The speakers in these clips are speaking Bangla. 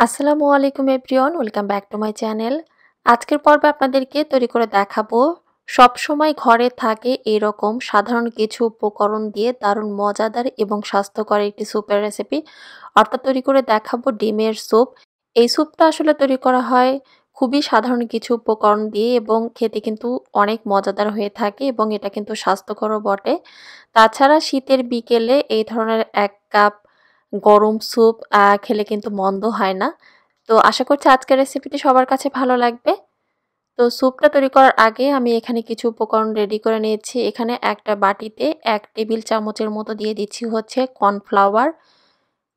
আসসালামু আলাইকুম everyone, welcome back to my channel. আজকের পর্বে আপনাদেরকে তৈরি করে দেখাবো সব সময় ঘরে থাকে এরকম সাধারণ কিছু উপকরণ দিয়ে দারুণ মজাদার এবং স্বাস্থ্যকর একটি স্যুপের রেসিপি অর্থাৎ তৈরি করে দেখাবো ডিমের স্যুপ। এই স্যুপটা আসলে তৈরি করা হয় খুবই সাধারণ কিছু উপকরণ দিয়ে এবং খেতে কিন্তু অনেক মজাদার হয়ে থাকে এবং এটা কিন্তু স্বাস্থ্যকরও বটে। তাছাড়া শীতের বিকেলে এই ধরনের এক কাপ গরম স্যুপ খেলে কিন্তু মন্দ হয় না। তো আশা করছি আজকের রেসিপিটি সবার কাছে ভালো লাগবে। তো স্যুপটা তৈরি করার আগে আমি এখানে কিছু উপকরণ রেডি করে নিয়েছি। এখানে একটা বাটিতে এক টেবিল চামচের মতো দিয়ে দিচ্ছি হচ্ছে কর্নফ্লাওয়ার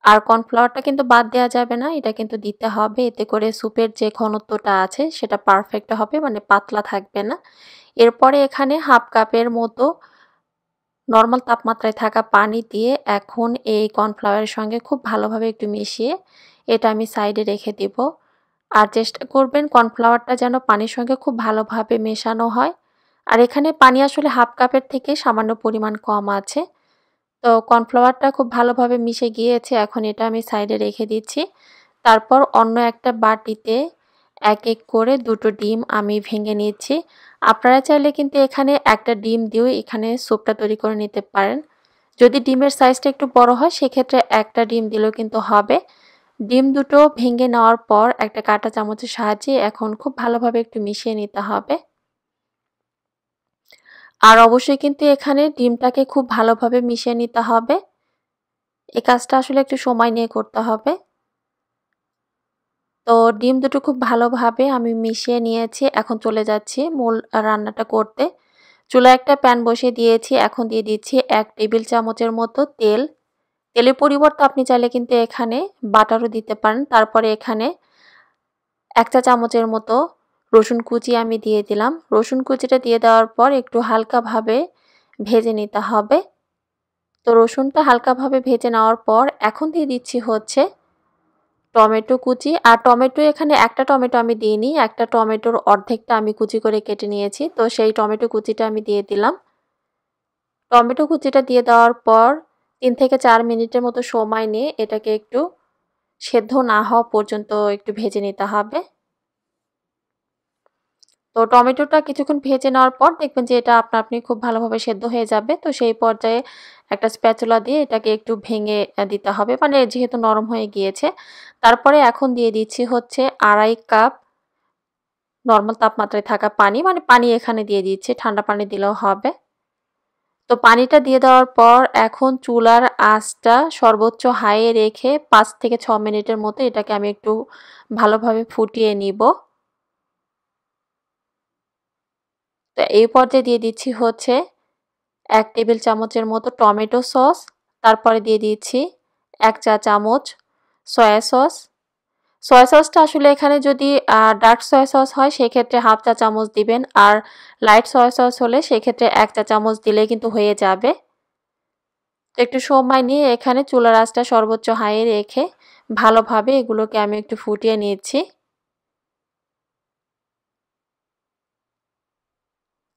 আর কর্নফ্লাওয়ারটা কিন্তু বাদ দেওয়া যাবে না, এটা কিন্তু দিতে হবে। এতে করে স্যুপের যে ঘনত্বটা আছে, সেটা পারফেক্ট হবে মানে পাতলা থাকবে না। এরপরে এখানে হাফ কাপের মতো নর্মাল তাপমাত্রায় থাকা পানি দিয়ে এখন এই কর্নফ্লাওয়ারের সঙ্গে খুব ভালোভাবে একটু মিশিয়ে এটা আমি সাইডে রেখে দিব। আর চেষ্টা করবেন কর্নফ্লাওয়ারটা যেন পানির সঙ্গে খুব ভালোভাবে মেশানো হয়। আর এখানে পানি আসলে হাফ কাপের থেকে সামান্য পরিমাণ কম আছে। তো কর্নফ্লাওয়ারটা খুব ভালোভাবে মিশে গিয়েছে, এখন এটা আমি সাইডে রেখে দিচ্ছি। তারপর অন্য একটা বাটিতে এক এক করে দুটো ডিম আমি ভেঙে নিচ্ছি আপনারা চাইলে কিন্তু এখানে একটা ডিম দিয়েও এখানে স্যুপটা তৈরি করে নিতে পারেন। যদি ডিমের সাইজটা একটু বড় হয়, সেক্ষেত্রে একটা ডিম দিলেও কিন্তু হবে। ডিম দুটো ভেঙে নেওয়ার পর একটা কাঁটা চামচের সাহায্যে এখন খুব ভালোভাবে একটু মিশিয়ে নিতে হবে। আর অবশ্যই কিন্তু এখানে ডিমটাকে খুব ভালোভাবে মিশিয়ে নিতে হবে। এই কাজটা আসলে একটু সময় নিয়ে করতে হবে। তো ডিম দুটো খুব ভালোভাবে আমি মিশিয়ে নিয়েছি। এখন চলে যাচ্ছি মূল রান্নাটা করতে। চুলা একটা প্যান বসিয়ে দিয়েছি। এখন দিয়ে দিচ্ছি এক টেবিল চামচের মতো তেল। তেলের পরিবর্তে আপনি চাইলে কিন্তু এখানে বাটারও দিতে পারেন। তারপরে এখানে এক চা চামচের মতো রসুন কুচি আমি দিয়ে দিলাম। রসুন কুচিটা দিয়ে দেওয়ার পর একটু হালকাভাবে ভেজে নিতে হবে। তো রসুনটা হালকাভাবে ভেজে নেওয়ার পর এখন দিয়ে দিচ্ছি হচ্ছে টমেটো কুচি। আর টমেটো এখানে একটা টমেটো আমি দিইনি, একটা টমেটোর অর্ধেকটা আমি কুচি করে কেটে নিয়েছি। তো সেই টমেটো কুচিটা আমি দিয়ে দিলাম। টমেটো কুচিটা দিয়ে দেওয়ার পর তিন থেকে চার মিনিটের মতো সময় নিয়ে এটাকে একটু সেদ্ধ না হওয়া পর্যন্ত একটু ভেজে নিতে হবে। তো টমেটোটা কিছুক্ষণ ভেজে নেওয়ার পর দেখবেন যে এটা আপনা, আপনি খুব ভালোভাবে সেদ্ধ হয়ে যাবে। তো সেই পর্যায়ে একটা স্প্যাচুলা দিয়ে এটাকে একটু ভেঙে দিতে হবে। মানে যেহেতু নরম হয়ে গিয়েছে। তারপরে এখন দিয়ে দিচ্ছি হচ্ছে আড়াই কাপ নর্মাল তাপমাত্রায় থাকা পানি। মানে পানি এখানে দিয়ে দিচ্ছে, ঠান্ডা পানি দিলেও হবে। তো পানিটা দিয়ে দেওয়ার পর এখন চুলার আঁচটা সর্বোচ্চ হাইয়ে রেখে পাঁচ থেকে ছ মিনিটের মতো এটাকে আমি একটু ভালোভাবে ফুটিয়ে নিব। তো এই পর্যায়ে দিয়ে দিচ্ছি হচ্ছে এক টেবিল চামচের মতো টমেটো সস, তারপরে দিয়ে দিচ্ছি এক চা চামচ সয়া সস। সয়া সসটা আসলে এখানে যদি ডার্ক সয়া সস হয়, সেক্ষেত্রে হাফ চা চামচ দিবেন, আর লাইট সয়া সস হলে সেক্ষেত্রে এক চা চামচ দিলে কিন্তু হয়ে যাবে। তো একটু সময় নিয়ে এখানে চুলার আঁচটা সর্বোচ্চ হাইয়ে রেখে ভালোভাবে এগুলোকে আমি একটু ফুটিয়ে নিচ্ছি।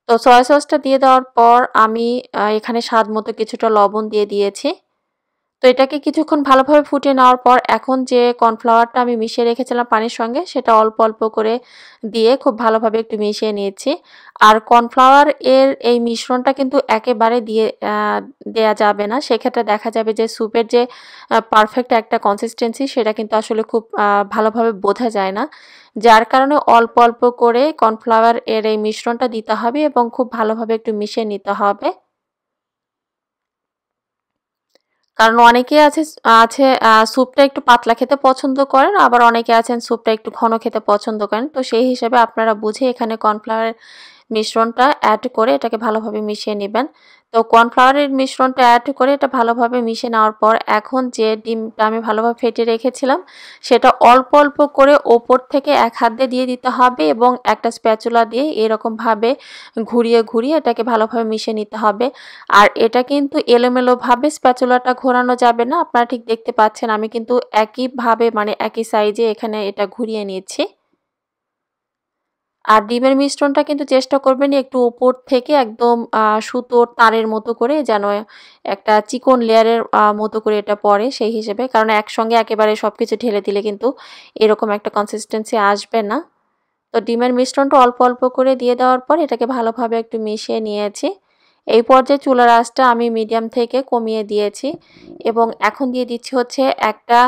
তো সয়া সসটা দিয়ে দেওয়ার পর আমি এখানে স্বাদ মতো কিছুটা লবণ দিয়ে দিয়েছি। তো এটাকে কিছুক্ষণ ভালোভাবে ফুটিয়ে নেওয়ার পর এখন যে কর্নফ্লাওয়ারটা আমি মিশিয়ে রেখেছিলাম পানির সঙ্গে, সেটা অল্প অল্প করে দিয়ে খুব ভালোভাবে একটু মিশিয়ে নিয়েছি। আর কর্নফ্লাওয়ার এর এই মিশ্রণটা কিন্তু একেবারে দিয়ে দেয়া যাবে না। সেক্ষেত্রে দেখা যাবে যে স্যুপের যে পারফেক্ট একটা কনসিস্টেন্সি সেটা কিন্তু আসলে খুব ভালোভাবে বোঝা যায় না। যার কারণে অল্প অল্প করে কর্নফ্লাওয়ার এর এই মিশ্রণটা দিতে হবে এবং খুব ভালোভাবে একটু মিশিয়ে নিতে হবে। কারণ অনেকে আছে আছে স্যুপটা একটু পাতলা খেতে পছন্দ করেন, আবার অনেকে আছেন স্যুপটা একটু ঘন খেতে পছন্দ করেন। তো সেই হিসেবে আপনারা বুঝে এখানে কর্নফ্লাওয়ার মিশ্রণটা অ্যাড করে এটাকে ভালোভাবে মিশিয়ে নেবেন। তো কর্নফ্লাওয়ারের মিশ্রণটা অ্যাড করে এটা ভালোভাবে মিশিয়ে নেওয়ার পর এখন যে ডিমটা আমি ভালোভাবে ফেটে রেখেছিলাম, সেটা অল্প অল্প করে ওপর থেকে এক হাত দিয়ে দিতে হবে এবং একটা স্প্যাচুলা দিয়ে এরকমভাবে ঘুরিয়ে ঘুরিয়ে এটাকে ভালোভাবে মিশিয়ে নিতে হবে। আর এটা কিন্তু এলোমেলোভাবে স্প্যাচুলাটা ঘোরানো যাবে না, আপনারা ঠিক দেখতে পাচ্ছেন। আমি কিন্তু একইভাবে মানে একই সাইজে এখানে এটা ঘুরিয়ে নিয়েছি। আর ডিমের মিশ্রণটা কিন্তু চেষ্টা করবেন একটু উপর থেকে একদম সুতোর তারের মতো করে যেন একটা চিকন লেয়ারের মতো করে এটা পড়ে সেই হিসেবে। কারণ একসঙ্গে একেবারে সব কিছু ঢেলে দিলে কিন্তু এরকম একটা কনসিস্টেন্সি আসবে না। তো ডিমের মিশ্রণটা অল্প অল্প করে দিয়ে দেওয়ার পর এটাকে ভালোভাবে একটু মিশিয়ে নিয়েছি। এই পর্যায়ে চুলার আঁচটা আমি মিডিয়াম থেকে কমিয়ে দিয়েছি এবং এখন দিয়ে দিচ্ছি হচ্ছে একটা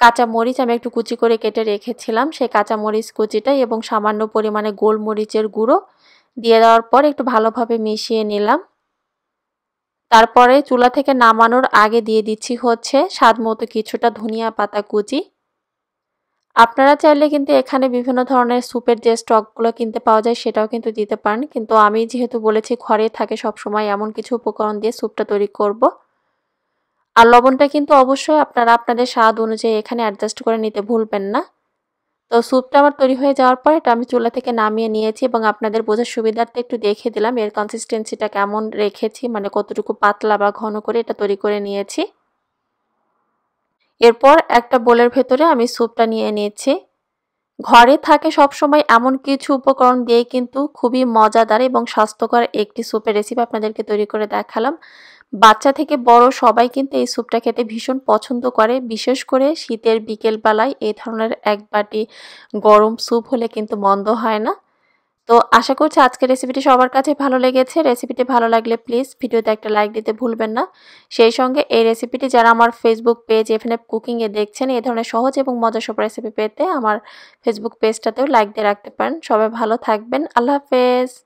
কাঁচা মরিচ আমি একটু কুচি করে কেটে রেখেছিলাম। সেই কাঁচা মরিচ কুচিটা এবং সামান্য পরিমাণে গোলমরিচের গুঁড়ো দিয়ে দেওয়ার পর একটু ভালোভাবে মিশিয়ে নিলাম। তারপরে চুলা থেকে নামানোর আগে দিয়ে দিচ্ছি হচ্ছে স্বাদ মতো কিছুটা ধনিয়া পাতা কুচি। আপনারা চাইলে কিন্তু এখানে বিভিন্ন ধরনের স্যুপের যে স্টকগুলো কিনতে পাওয়া যায় সেটাও কিন্তু দিতে পারেন। কিন্তু আমি যেহেতু বলেছি ঘরে থাকে সব সময় এমন কিছু উপকরণ দিয়ে স্যুপটা তৈরি করব। আর লবণটা কিন্তু অবশ্যই আপনারা আপনাদের স্বাদ অনুযায়ী এখানে অ্যাডজাস্ট করে নিতে ভুলবেন না। তো স্যুপটা আমার তৈরি হয়ে যাওয়ার পর এটা আমি চুলা থেকে নামিয়ে নিয়েছি এবং আপনাদের বোঝার সুবিধার্থে একটু দেখে দিলাম এর কনসিস্টেন্সিটা কেমন রেখেছি মানে কতটুকু পাতলা বা ঘন করে এটা তৈরি করে নিয়েছি। এরপর একটা বোলের ভেতরে আমি স্যুপটা নিয়ে নিয়েছি। ঘরে থাকে সব সময় এমন কিছু উপকরণ দিয়ে কিন্তু খুবই মজাদার এবং স্বাস্থ্যকর একটি স্যুপের রেসিপি আপনাদেরকে তৈরি করে দেখালাম। বাচ্চা থেকে বড় সবাই কিন্তু এই স্যুপটা খেতে ভীষণ পছন্দ করে। বিশেষ করে শীতের বিকেলবেলায় এই ধরনের এক বাটি গরম স্যুপ হলে কিন্তু মন্দ হয় না। তো আশা করছি আজকের রেসিপিটি সবার কাছে ভালো লেগেছে। রেসিপিটি ভালো লাগলে প্লিজ ভিডিওতে একটা লাইক দিতে ভুলবেন না। সেই সঙ্গে এই রেসিপিটি যারা আমার ফেসবুক পেজ এফএনএফ কুকিংয়ে দেখছেন, এই ধরনের সহজ এবং মজার সব রেসিপি পেতে আমার ফেসবুক পেজটাতেও লাইক দিয়ে রাখতে পারেন। সবাই ভালো থাকবেন। আল্লাহ হাফেজ।